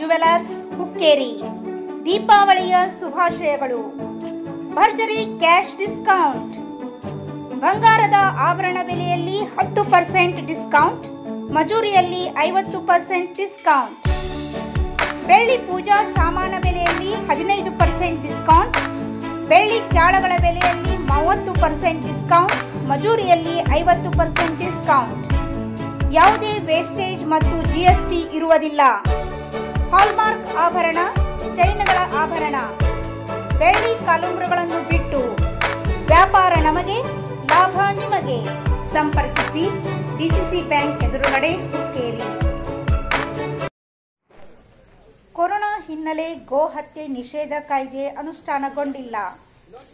Jewellers Hukkeri ದೀಪಾವಳಿಯ ಶುಭಾಶಯಗಳು. ಭರ್ಜರಿ ಕ್ಯಾಶ್ ಡಿಸ್ಕೌಂಟ್. ಬಂಗಾರದ ಆಭರಣ ಬೆಲೆಯಲ್ಲಿ ಹತ್ತು ಪರ್ಸೆಂಟ್ ಡಿಸ್ಕೌಂಟ್, ಮಜೂರಿಯಲ್ಲಿ ಐವತ್ತು ಪರ್ಸೆಂಟ್ ಡಿಸ್ಕೌಂಟ್. ಬೆಳ್ಳಿ ಪೂಜಾ ಸಾಮಾನ ಬೆಲೆಯಲ್ಲಿ ಹದಿನೈದು ಪರ್ಸೆಂಟ್ ಡಿಸ್ಕೌಂಟ್. ಬೆಳ್ಳಿ ಚಾಳಗಳ ಬೆಲೆಯಲ್ಲಿ ಮೂವತ್ತು ಪರ್ಸೆಂಟ್ ಡಿಸ್ಕೌಂಟ್, ಮಜೂರಿಯಲ್ಲಿ ಐವತ್ತು ಪರ್ಸೆಂಟ್ ಡಿಸ್ಕೌಂಟ್. ಯಾವುದೇ ವೇಸ್ಟೇಜ್ ಮತ್ತು ಜಿಎಸ್ಟಿ ಇರುವುದಿಲ್ಲ. ಹಾಲ್ಮಾರ್ಕ್ ಆಭರಣ ಚೈನ್ಗಳ ಆಭರಣ. ಬೆಳ್ಳಿ ಕಾಲುಂಗುರಗಳನ್ನು ಬಿಟ್ಟು ವ್ಯಾಪಾರ ನಮಗೆ, ಲಾಭ ನಿಮಗೆ. ಸಂಪರ್ಕಿಸಿ, ಡಿಸಿಸಿ ಬ್ಯಾಂಕ್ ಎದುರುಗಡೆ ಹುಕ್ಕೇರಿ. ಕೊರೋನಾ ಹಿನ್ನೆಲೆ ಗೋ ಹತ್ಯೆ ನಿಷೇಧ ಕಾಯ್ದೆ ಅನುಷ್ಠಾನಗೊಂಡಿಲ್ಲ.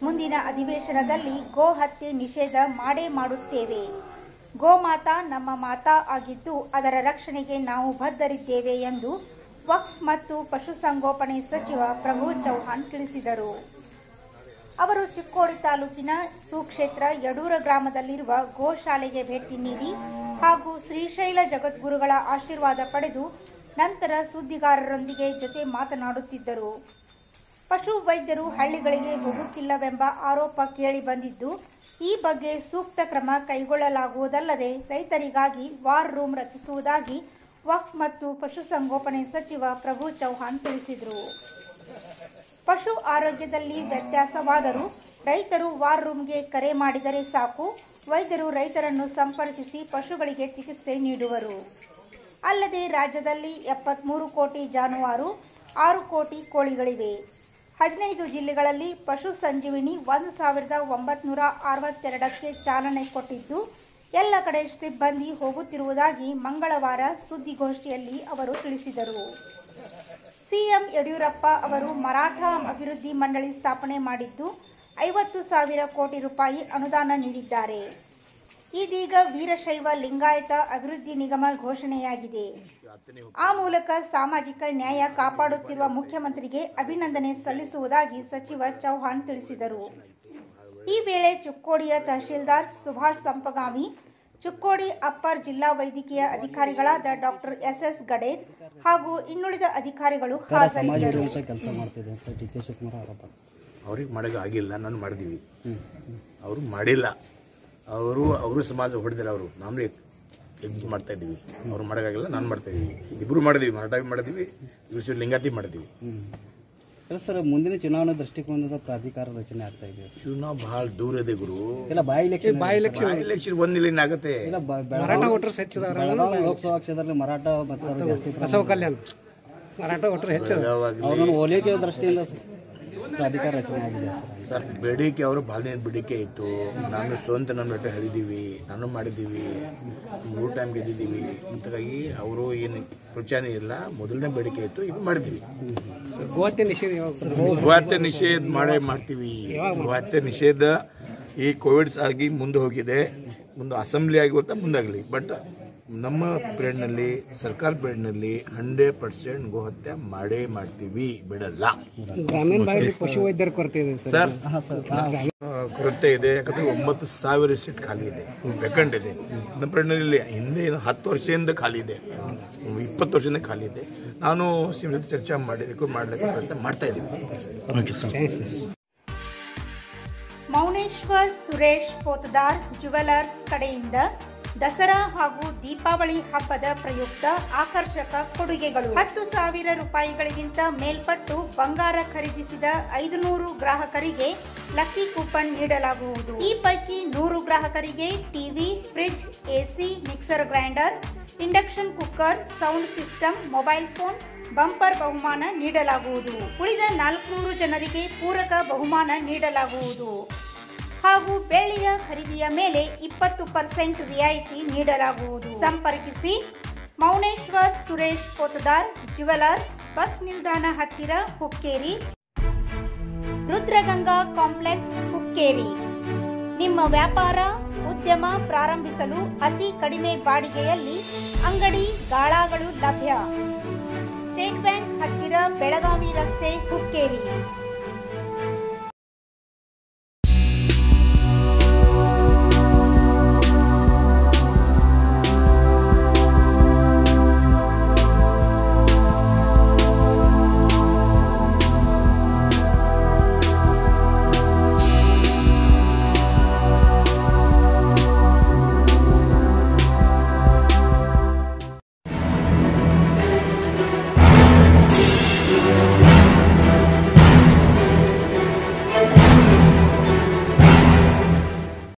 ಮುಂದಿನ ಅಧಿವೇಶನದಲ್ಲಿ ಗೋ ಹತ್ಯೆ ನಿಷೇಧ ಮಾಡೇ ಮಾಡುತ್ತೇವೆ. ಗೋಮಾತಾ ನಮ್ಮ ಮಾತಾ ಆಗಿದ್ದು ಅದರ ರಕ್ಷಣೆಗೆ ನಾವು ಬದ್ಧರಿದ್ದೇವೆ ಎಂದು ವಕ್ಫ್ ಮತ್ತು ಪಶುಸಂಗೋಪನೆ ಸಚಿವ ಪ್ರಭು ಚೌಹಾಣ್ ತಿಳಿಸಿದರು. ಅವರು ಚಿಕ್ಕೋಡಿ ತಾಲೂಕಿನ ಸುಕ್ಷೇತ್ರ ಯಡೂರ ಗ್ರಾಮದಲ್ಲಿರುವ ಗೋಶಾಲೆಗೆ ಭೇಟಿ ನೀಡಿ ಹಾಗೂ ಶ್ರೀಶೈಲ ಜಗದ್ಗುರುಗಳ ಆಶೀರ್ವಾದ ಪಡೆದು ನಂತರ ಸುದ್ದಿಗಾರರೊಂದಿಗೆ ಜೊತೆ ಮಾತನಾಡುತ್ತಿದ್ದರು. ಪಶು ವೈದ್ಯರು ಹಳ್ಳಿಗಳಿಗೆ ಹೋಗುತ್ತಿಲ್ಲವೆಂಬ ಆರೋಪ ಕೇಳಿ ಬಂದಿದ್ದು, ಈ ಬಗ್ಗೆ ಸೂಕ್ತ ಕ್ರಮ ಕೈಗೊಳ್ಳಲಾಗುವುದಲ್ಲದೆ ರೈತರಿಗಾಗಿ ವಾರ್ ರೂಮ್ ರಚಿಸುವುದಾಗಿ ವಕ್ಫ್ ಮತ್ತು ಪಶುಸಂಗೋಪನೆ ಸಚಿವ ಪ್ರಭು ಚೌಹಾಣ್ ತಿಳಿಸಿದರು. ಪಶು ಆರೋಗ್ಯದಲ್ಲಿ ವ್ಯತ್ಯಾಸವಾದರೂ ರೈತರು ವಾರ್ ರೂಮ್ಗೆ ಕರೆ ಮಾಡಿದರೆ ಸಾಕು. ವೈದ್ಯರು ರೈತರನ್ನು ಸಂಪರ್ಕಿಸಿ ಪಶುಗಳಿಗೆ ಚಿಕಿತ್ಸೆ ನೀಡುವರು. ಅಲ್ಲದೆ ರಾಜ್ಯದಲ್ಲಿ ಎಪ್ಪತ್ಮೂರು ಕೋಟಿ ಜಾನುವಾರು, ಆರು ಕೋಟಿ ಕೋಳಿಗಳಿವೆ. ಹದಿನೈದು ಜಿಲ್ಲೆಗಳಲ್ಲಿ ಪಶು ಸಂಜೀವಿನಿ ಒಂದು ಸಾವಿರದ ಒಂಬತ್ನೂರ ಅರವತ್ತೆರಡಕ್ಕೆ ಚಾಲನೆ ಕೊಟ್ಟಿದ್ದು ಎಲ್ಲ ಕಡೆ ಸಿಬ್ಬಂದಿ ಹೋಗುತ್ತಿರುವುದಾಗಿ ಮಂಗಳವಾರ ಸುದ್ದಿಗೋಷ್ಠಿಯಲ್ಲಿ ಅವರು ತಿಳಿಸಿದರು. ಸಿಎಂ ಯಡಿಯೂರಪ್ಪ ಅವರು ಮರಾಠ ಅಭಿವೃದ್ಧಿ ಮಂಡಳಿ ಸ್ಥಾಪನೆ ಮಾಡಿದ್ದು ಐವತ್ತು ಸಾವಿರ ಕೋಟಿ ರೂಪಾಯಿ ಅನುದಾನ ನೀಡಿದ್ದಾರೆ. ಇದೀಗ ವೀರಶೈವ ಲಿಂಗಾಯತ ಅಭಿವೃದ್ಧಿ ನಿಗಮ ಘೋಷಣೆಯಾಗಿದೆ. ಆ ಮೂಲಕ ಸಾಮಾಜಿಕ ನ್ಯಾಯ ಕಾಪಾಡುತ್ತಿರುವ ಮುಖ್ಯಮಂತ್ರಿಗೆ ಅಭಿನಂದನೆ ಸಲ್ಲಿಸುವುದಾಗಿ ಸಚಿವ ಚೌಹಾಣ್ ತಿಳಿಸಿದರು. ಈ ವೇಳೆ ಚುಕ್ಕೋಡಿಯ ತಹಶೀಲ್ದಾರ್ ಸುಭಾಷ್ ಸಂಪಗಾಮಿ ಚುಕ್ಕೋಡಿ ಅಪ್ಪರ್ ಜಿಲ್ಲಾ ವೈದ್ಯಕೀಯ ಅಧಿಕಾರಿಗಳಾದ ಡಾಕ್ಟರ್ ಎಸ್ ಎಸ್ ಗಡೇದ್ ಹಾಗೂ ಇನ್ನುಳಿದ ಅಧಿಕಾರಿಗಳು ಹಾಜರಿದ್ದರು. ಅವ್ರಿಗೆ ಮಾಡೋಕೆ ಆಗಿಲ್ಲ ನಾನು ಮಾಡಿದ್ದೀವಿ ಅವರು ಮಾಡಿಲ್ಲ. ಅವರು ಅವರು ಸಮಾಜ ಹೊಡೆದಿಲ್ಲ ಅವರು. ನಾನು ಇದು ಮಾಡ್ತಾ ಇದ್ದೀವಿ. ಅವ್ರು ಮಾಡೋಕ್ಕಾಗಿಲ್ಲ ನಾನು ಮಾಡ್ತಾ ಇದ್ದೀವಿ. ಇಬ್ಬರು ಮಾಡಿದೀವಿ ಮರಾಠಿ ಮಾಡಿದೀವಿ ಇವರು ಲಿಂಗಾತಿ ಮಾಡಿದ್ದೀವಿ ಇಲ್ಲ ಸರ್ ಮುಂದಿನ ಚುನಾವಣಾ ದೃಷ್ಟಿಕೋನದ ಪ್ರಾಧಿಕಾರ ರಚನೆ ಆಗ್ತಾ ಇದೆ. ಚುನಾವ್ ಬಹಳ ದೂರ ಇದೆ ಗುರು. ಇಲ್ಲ ಬಾಯಿ ಇಲೆಕ್ಷನ್ ಬಾಯಿ ಇಲೆಕ್ಷನ್ ಎಲೆಕ್ಷನ್ ಒಂದಿಲ್ಲ ಏನಾಗುತ್ತೆ ಇಲ್ಲ ಬ- ಬೆಳಗಾವಿ ಬೆಳಗಾವಿ ಲೋಕಸಭಾ ಕ್ಷೇತ್ರದಲ್ಲಿ ಮರಾಠ ಮತ್ತು ಜಾಸ್ತಿ ಬಸವ ಕಲ್ಯಾಣ. ಬೆಳಗಾವಾಗ್ಲಿ ಅವ್ರನ್ನ ಓಲೈಕೆ ದೃಷ್ಟಿಯಿಂದ ಪ್ರಾಧಿಕಾರ ರಚನೆ ಆಗಿದೆ. ಸರ್ ಬೇಡಿಕೆ ಅವರು ಬಾಲ್ಯದ ಬೇಡಿಕೆ ಇತ್ತು. ನಾನು ಸ್ವಂತ ನನ್ನ ಬೆಟ್ಟ ಹೇಳಿದ್ದೀವಿ. ನಾನು ಮಾಡಿದ್ದೀವಿ. ಮೂರು ಟೈಮ್ ಗೆದ್ದಿದ್ದೀವಿ. ಅಂತಾಗಿ ಅವರು ಏನು ಪ್ರಚಾರ ಇಲ್ಲ. ಮೊದಲನೇ ಬೇಡಿಕೆ ಇತ್ತು. ಇದು ಮಾಡಿದ್ವಿ ಗೋಹತ್ಯೆ ನಿಷೇಧ ಮಾಡೇ ಮಾಡ್ತೀವಿ. ಗೋಹತ್ಯೆ ನಿಷೇಧ ಈ ಕೋವಿಡ್ಸ್ ಆಗಿ ಮುಂದೆ ಹೋಗಿದೆ. ಮುಂದೆ ಅಸೆಂಬ್ಲಿ ಆಗಿ ಗೊತ್ತಾ ಮುಂದಾಗಲಿ. ಬಟ್ ನಮ್ಮ ಪೀರಿಯಡ್ನಲ್ಲಿ ಸರ್ಕಾರ ಪೀರಿಯಡ್ನಲ್ಲಿ ಹಂಡ್ರೆಡ್ ಪರ್ಸೆಂಟ್ ಗೋಹತ್ಯೆ ಮಾಡೇ ಮಾಡ್ತೀವಿ ಬಿಡಲ್ಲ. ಗ್ರಾಮೀಣ ಭಾಗದಲ್ಲಿ ಪಶು ವೈದ್ಯರ ಕೊರತೆ ಇದೆ ಸರ್. ಕೊರತೆ ಇದೆ ಯಾಕಂದ್ರೆ ಒಂಬತ್ತು ಸಾವಿರ ಸೀಟ್ ಖಾಲಿ ಇದೆ ಬೆಕಂಡ್ ಇದೆ. ನಮ್ಮ ಪೀರಿಯಡ್ನಲ್ಲಿ ಹಿಂದೆ ಏನು ಹತ್ತು ವರ್ಷದಿಂದ ಖಾಲಿ ಇದೆ ಇಪ್ಪತ್ತು ವರ್ಷದಿಂದ ಖಾಲಿ ಇದೆ. ನಾನು ಸಿಮ್ ಜೊತೆ ಚರ್ಚೆ ಮಾಡಿ ರೆಕಾರ್ಡ್ ಮಾಡಲಿಕ್ಕೆ ಪ್ರಯತ್ನ ಮಾಡ್ತಾ ಇದ್ದೀವಿ ಮೌನೇಶ್ವರ್ ಸುರೇಶ್ ಪೋತದಾರ್ ಜುವೆಲರ್ಸ್ ಕಡೆಯಿಂದ ದಸರಾ ಹಾಗೂ ದೀಪಾವಳಿ ಹಬ್ಬದ ಪ್ರಯುಕ್ತ ಆಕರ್ಷಕ ಕೊಡುಗೆಗಳು. ಹತ್ತು ಸಾವಿರ ರೂಪಾಯಿಗಳಿಗಿಂತ ಮೇಲ್ಪಟ್ಟು ಬಂಗಾರ ಖರೀದಿಸಿದ ಐದುನೂರು ಗ್ರಾಹಕರಿಗೆ ಲಕ್ಕಿ ಕೂಪನ್ ನೀಡಲಾಗುವುದು. ಈ ಪೈಕಿ ನೂರು ಗ್ರಾಹಕರಿಗೆ TV, fridge, AC, mixer grinder, induction cooker, sound system, mobile phone, bumper ಬಹುಮಾನ ನೀಡಲಾಗುವುದು. ಉಳಿದ ನಾಲ್ಕುನೂರು ಜನರಿಗೆ ಪೂರಕ ಬಹುಮಾನ ನೀಡಲಾಗುವುದು. ಹಾಗೂ ಬೆಳೆಯ ಖರೀದಿಯ ಮೇಲೆ ಇಪ್ಪತ್ತು ಪರ್ಸೆಂಟ್ ರಿಯಾಯಿತಿ ನೀಡಲಾಗುವುದು. ಸಂಪರ್ಕಿಸಿ ಮೌನೇಶ್ವರ್ ಸುರೇಶ್ ಕೋತದಾರ್, ಜುವೆಲರ್ಸ್, ಬಸ್ ನಿಲ್ದಾಣ ಹತ್ತಿರ ಹುಕ್ಕೇರಿ, ರುದ್ರಗಂಗಾ ಕಾಂಪ್ಲೆಕ್ಸ್ ಹುಕ್ಕೇರಿ. ನಿಮ್ಮ ವ್ಯಾಪಾರ, ಉದ್ಯಮ ಪ್ರಾರಂಭಿಸಲು ಅತಿ ಕಡಿಮೆ ಬಾಡಿಗೆಯಲ್ಲಿ ಅಂಗಡಿ ಗಾಳಾಗಳು ಲಭ್ಯ. ಸ್ಟೇಟ್ ಬ್ಯಾಂಕ್ ಹತ್ತಿರ ಬೆಳಗಾವಿ ರಸ್ತೆ ಹುಕ್ಕೇರಿ.